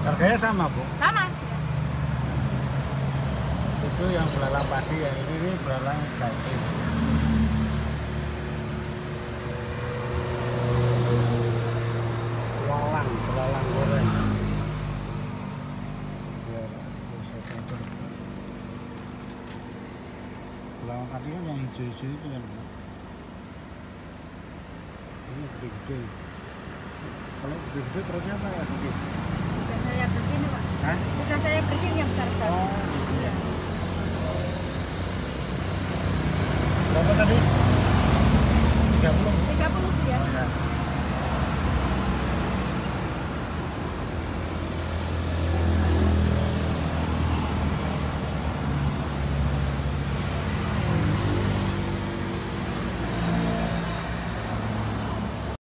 Harganya sama, Bu. Sama. Itu yang belalang padi, yang ini, ini belalang ganti. Belalang, belalang goreng. Ya, cocok. Belalang padi kan yang hijau-hijau itu kan. Bu. Ini gede-gede. Kalau gede-gede terusnya apa ya sedikit? Saya bersihin yang besar-besar. Oh, iya. Berapa tadi? 30.